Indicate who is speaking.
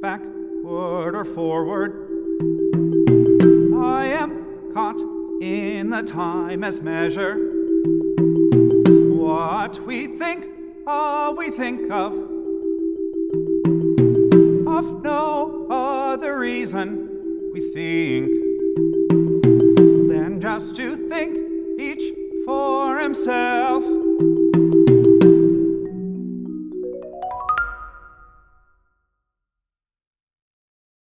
Speaker 1: backward or forward. I am caught in the time as measure. What we think, all we think of. Of no other reason we think than just to think each for himself.